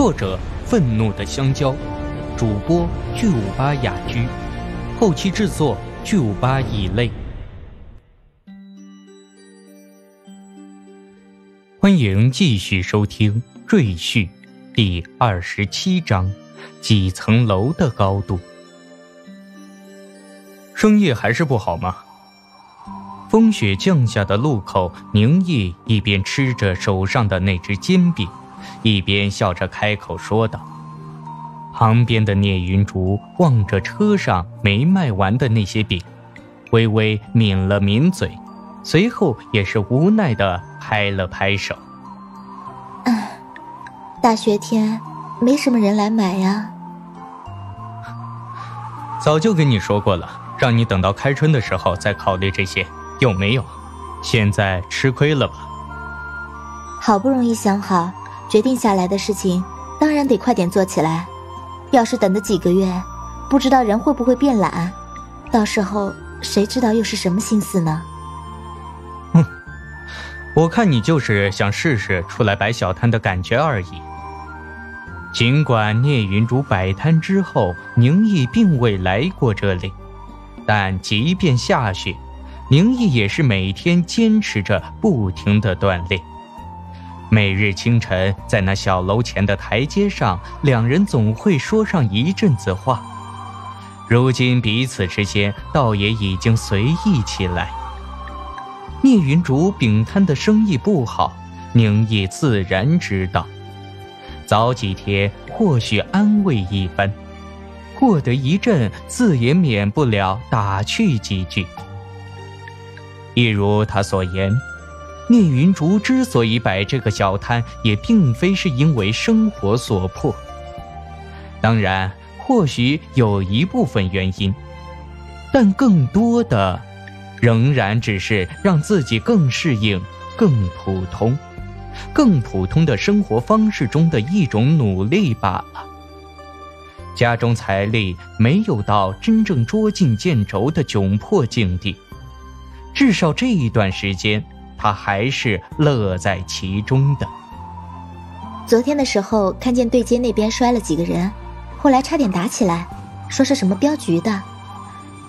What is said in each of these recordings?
作者：愤怒的香蕉，主播：巨五八雅居，后期制作：巨五八乙类。欢迎继续收听《赘婿》第二十七章：几层楼的高度。生意还是不好吗？风雪降下的路口，宁毅一边吃着手上的那只煎饼，一边笑着开口说道。旁边的聂云竹望着车上没卖完的那些饼，微微抿了抿嘴，随后也是无奈的拍了拍手。唉，大雪天，没什么人来买呀。早就跟你说过了，让你等到开春的时候再考虑这些。有没有？现在吃亏了吧？好不容易想好、决定下来的事情，当然得快点做起来。要是等的几个月，不知道人会不会变懒，到时候谁知道又是什么心思呢？哼，我看你就是想试试出来摆小摊的感觉而已。尽管聂云竹摆摊之后，宁毅并未来过这里，但即便下雪。宁毅也是每天坚持着不停的锻炼。每日清晨，在那小楼前的台阶上，两人总会说上一阵子话。如今彼此之间倒也已经随意起来。聂云竹饼摊的生意不好，宁毅自然知道。早几天或许安慰一番，过得一阵，自也免不了打趣几句。一如他所言，聂云竹之所以摆这个小摊，也并非是因为生活所迫。当然，或许有一部分原因，但更多的，仍然只是让自己更适应、更普通、更普通的生活方式中的一种努力罢了。家中财力没有到真正捉襟见肘的窘迫境地。至少这一段时间，他还是乐在其中的。昨天的时候，看见对街那边摔了几个人，后来差点打起来，说是什么镖局的。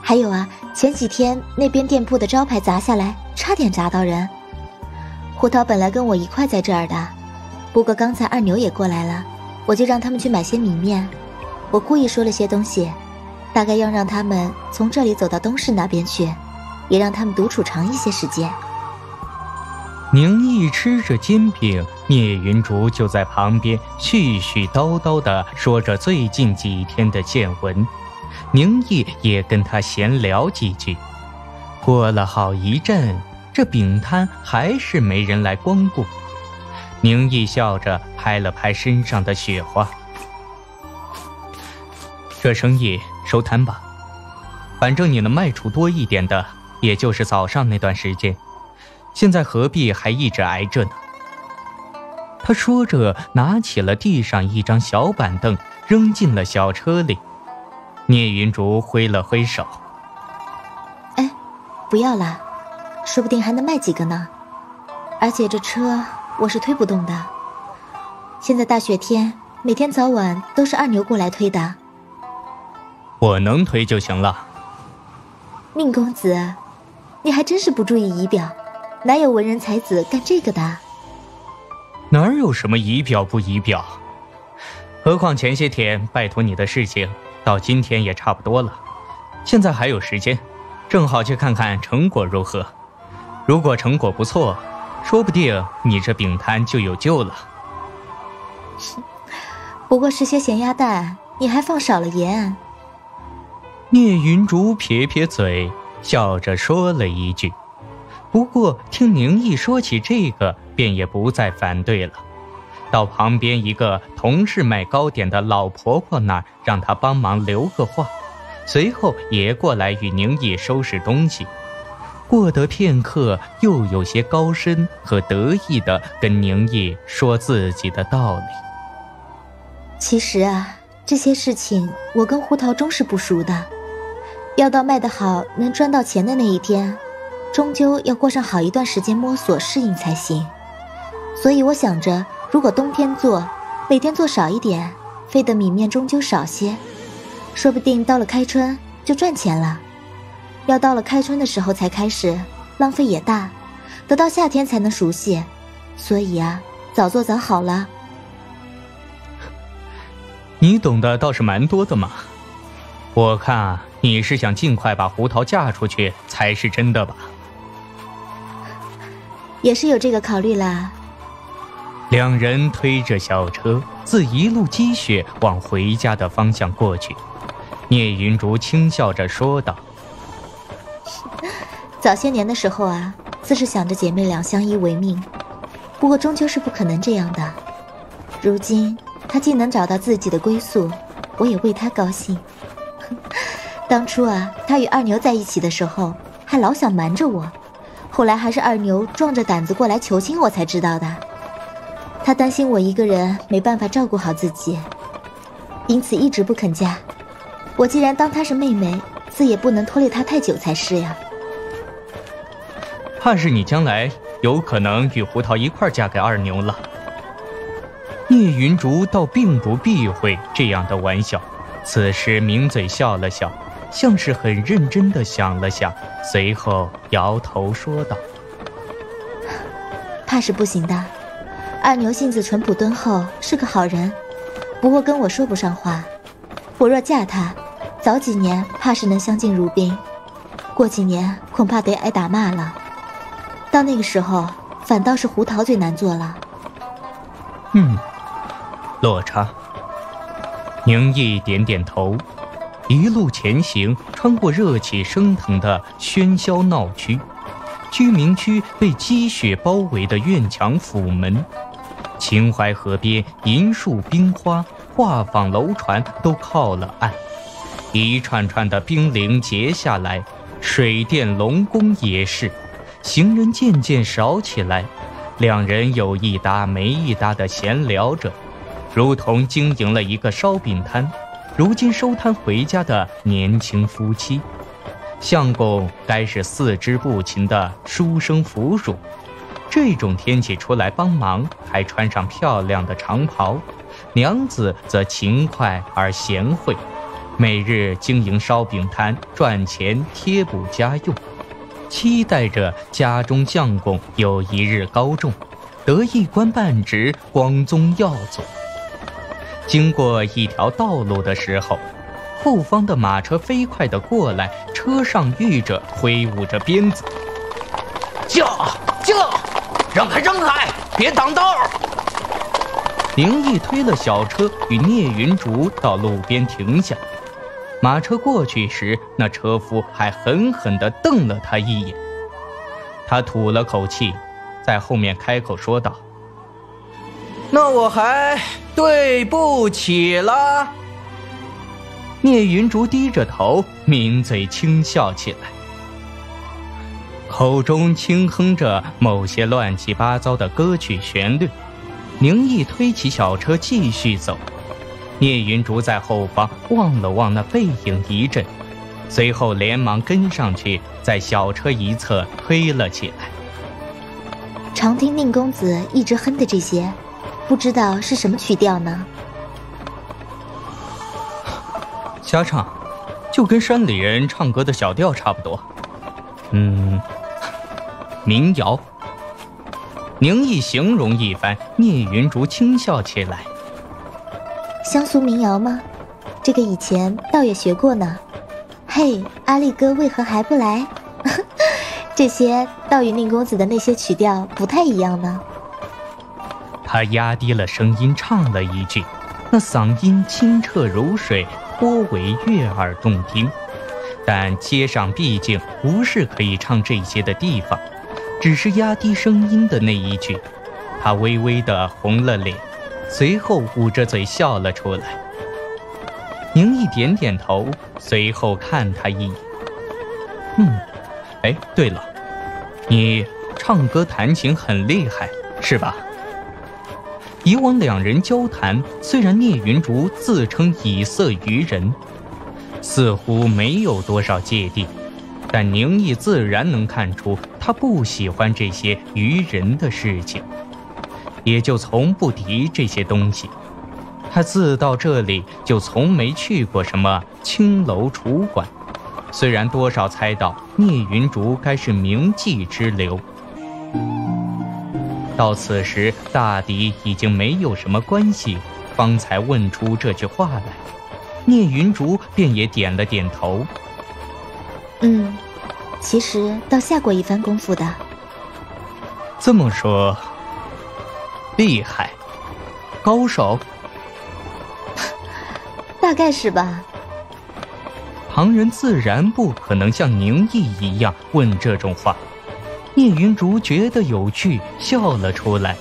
还有啊，前几天那边店铺的招牌砸下来，差点砸到人。胡桃本来跟我一块在这儿的，不过刚才二牛也过来了，我就让他们去买些米面。我故意说了些东西，大概要让他们从这里走到东市那边去。也让他们独处长一些时间。宁毅吃着煎饼，聂云竹就在旁边絮絮叨叨地说着最近几天的见闻。宁毅也跟他闲聊几句。过了好一阵，这饼摊还是没人来光顾。宁毅笑着拍了拍身上的雪花：“这生意收摊吧，反正你能卖出多一点的。”也就是早上那段时间，现在何必还一直挨着呢？他说着，拿起了地上一张小板凳，扔进了小车里。聂云竹挥了挥手：“哎，不要了，说不定还能卖几个呢。而且这车我是推不动的。现在大雪天，每天早晚都是二牛过来推的。我能推就行了。宁公子。”你还真是不注意仪表，哪有文人才子干这个的？哪有什么仪表不仪表？何况前些天拜托你的事情，到今天也差不多了，现在还有时间，正好去看看成果如何。如果成果不错，说不定你这饼摊就有救了。不过是些咸鸭蛋，你还放少了盐。聂云竹撇撇嘴。笑着说了一句，不过听宁毅说起这个，便也不再反对了。到旁边一个同是卖糕点的老婆婆那儿，让她帮忙留个话，随后也过来与宁毅收拾东西。过得片刻，又有些高深和得意的跟宁毅说自己的道理。其实啊，这些事情我跟胡桃忠是不熟的。要到卖得好、能赚到钱的那一天，终究要过上好一段时间摸索适应才行。所以我想着，如果冬天做，每天做少一点，费的米面终究少些，说不定到了开春就赚钱了。要到了开春的时候才开始，浪费也大，得到夏天才能熟悉，所以啊，早做早好了。你懂得倒是蛮多的嘛，我看，你是想尽快把胡桃嫁出去才是真的吧？也是有这个考虑啦。两人推着小车，自一路积雪往回家的方向过去。聂云竹轻笑着说道。早些年的时候啊，自是想着姐妹俩相依为命，不过终究是不可能这样的。如今她既能找到自己的归宿，我也为她高兴。当初啊，她与二牛在一起的时候，还老想瞒着我，后来还是二牛壮着胆子过来求亲，我才知道的。他担心我一个人没办法照顾好自己，因此一直不肯嫁。我既然当她是妹妹。自也不能拖累她太久才是呀。怕是你将来有可能与胡桃一块嫁给二牛了。聂云竹倒并不避讳这样的玩笑，此时抿嘴笑了笑，像是很认真的想了想，随后摇头说道：“怕是不行的。二牛性子淳朴敦厚，是个好人，不过跟我说不上话。我若嫁他。”早几年怕是能相敬如宾，过几年恐怕得挨打骂了。到那个时候，反倒是胡桃最难做了。嗯，落差。宁毅点点头，一路前行，穿过热气升腾的喧嚣闹区，居民区被积雪包围的院墙府门，秦淮河边银树冰花、画舫楼船都靠了岸。一串串的冰凌结下来，水电龙宫也是，行人渐渐少起来，两人有一搭没一搭的闲聊着，如同经营了一个烧饼摊，如今收摊回家的年轻夫妻。相公该是四肢不勤的书生腐乳，这种天气出来帮忙，还穿上漂亮的长袍，娘子则勤快而贤惠。每日经营烧饼摊赚钱贴补家用，期待着家中相公有一日高中，得一官半职，光宗耀祖。经过一条道路的时候，后方的马车飞快地过来，车上御者挥舞着鞭子：“驾驾，让开让开，别挡道！”林毅推了小车，与聂云竹到路边停下。马车过去时，那车夫还狠狠地瞪了他一眼。他吐了口气，在后面开口说道：“那我还对不起了。”聂云竹低着头，抿嘴轻笑起来，口中轻哼着某些乱七八糟的歌曲旋律。宁毅推起小车继续走。聂云竹在后方望了望那背影一阵，随后连忙跟上去，在小车一侧推了起来。常听宁公子一直哼的这些，不知道是什么曲调呢？瞎唱，就跟山里人唱歌的小调差不多。嗯，民谣。宁毅形容一番，聂云竹轻笑起来。乡俗民谣吗？这个以前倒也学过呢。嘿，阿力哥为何还不来？这些倒与宁公子的那些曲调不太一样呢。他压低了声音唱了一句，那嗓音清澈如水，颇为悦耳动听。但街上毕竟不是可以唱这些的地方，只是压低声音的那一句，他微微的红了脸。随后捂着嘴笑了出来。宁毅点点头，随后看他一眼。嗯，哎，对了，你唱歌弹琴很厉害，是吧？以往两人交谈，虽然聂云竹自称以色愚人，似乎没有多少芥蒂，但宁毅自然能看出他不喜欢这些愚人的事情。也就从不提这些东西，他自到这里就从没去过什么青楼楚馆，虽然多少猜到聂云竹该是名妓之流。到此时，大抵已经没有什么关系，方才问出这句话来。聂云竹便也点了点头。嗯，其实倒下过一番功夫的。这么说，厉害，高手，大概是吧。旁人自然不可能像宁毅一样问这种话。聂云竹觉得有趣，笑了出来，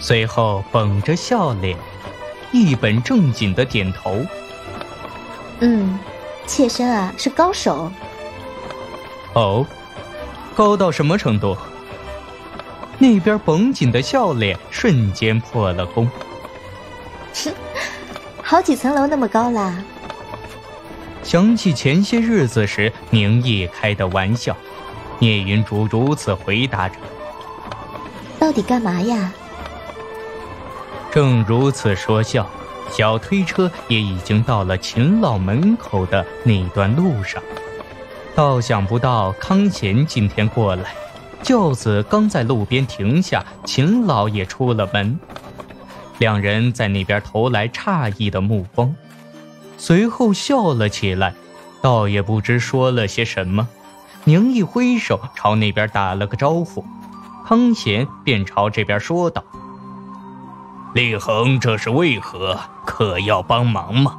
随后绷着笑脸，一本正经的点头。嗯，妾身啊是高手。哦，高到什么程度？那边绷紧的笑脸瞬间破了功。哼，好几层楼那么高啦。想起前些日子时宁毅开的玩笑。聂云竹如此回答着：“到底干嘛呀？”正如此说笑，小推车也已经到了秦老门口的那段路上。倒想不到康贤今天过来，轿子刚在路边停下，秦老也出了门。两人在那边投来诧异的目光，随后笑了起来，倒也不知说了些什么。宁毅挥手朝那边打了个招呼，康贤便朝这边说道：“厉恒这是为何？可要帮忙吗？”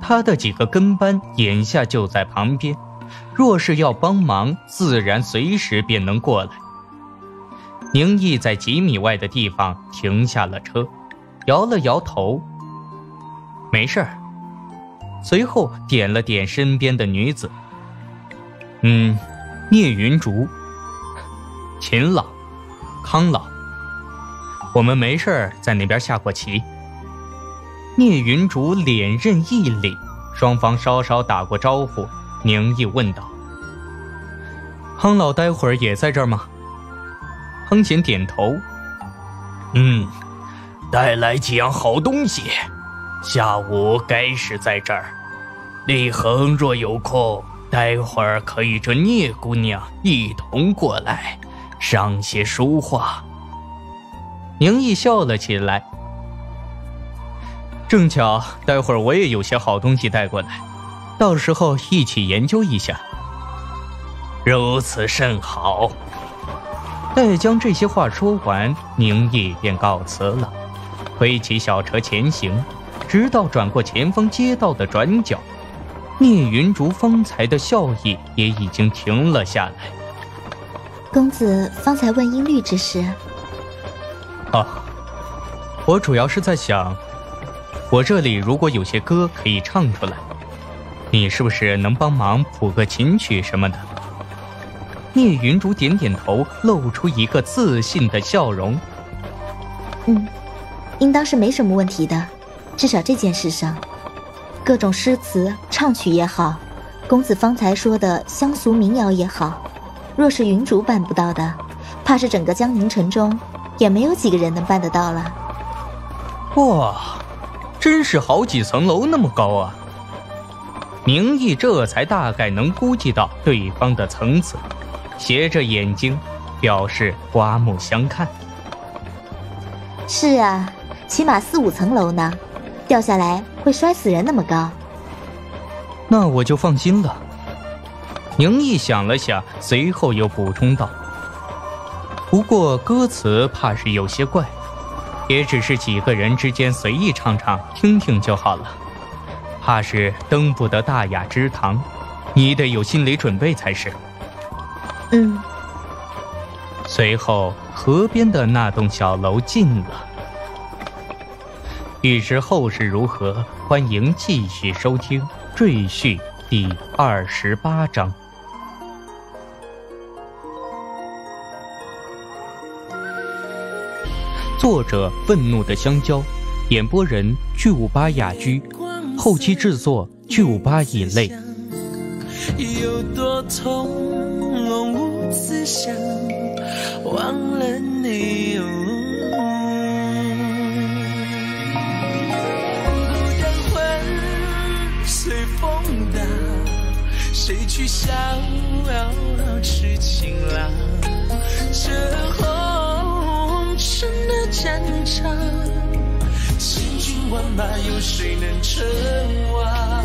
他的几个跟班眼下就在旁边，若是要帮忙，自然随时便能过来。宁毅在几米外的地方停下了车，摇了摇头：“没事儿。”随后点了点身边的女子。嗯，聂云竹、秦老、康老，我们没事在那边下过棋。聂云竹脸认一礼，双方稍稍打过招呼。宁毅问道：“康老待会儿也在这儿吗？”康贤点头：“嗯，带来几样好东西，下午该是在这儿。李恒若有空。”待会儿可与这聂姑娘一同过来，赏些书画。宁毅笑了起来。正巧，待会儿我也有些好东西带过来，到时候一起研究一下。如此甚好。待将这些话说完，宁毅便告辞了，推起小车前行，直到转过前方街道的转角。聂云竹方才的笑意也已经停了下来。公子方才问音律之事。哦，我主要是在想，我这里如果有些歌可以唱出来，你是不是能帮忙谱个琴曲什么的？聂云竹点点头，露出一个自信的笑容。嗯，应当是没什么问题的，至少这件事上。各种诗词唱曲也好，公子方才说的乡俗民谣也好，若是云竹办不到的，怕是整个江宁城中也没有几个人能办得到了。哇，真是好几层楼那么高啊！宁毅这才大概能估计到对方的层次，斜着眼睛表示刮目相看。是啊，起码四五层楼呢。掉下来会摔死人，那么高，那我就放心了。宁毅想了想，随后又补充道：“不过歌词怕是有些怪，也只是几个人之间随意唱唱听听就好了，怕是登不得大雅之堂，你得有心理准备才是。”嗯。随后，河边的那栋小楼近了。欲知后事如何，欢迎继续收听《赘婿》第二十八章。作者：愤怒的香蕉，演播人：巨五八雅居，后期制作：巨五八以泪。有多从容无思想，忘了你。去逍遥痴情郎。这红尘的战场，千军万马，有谁能称王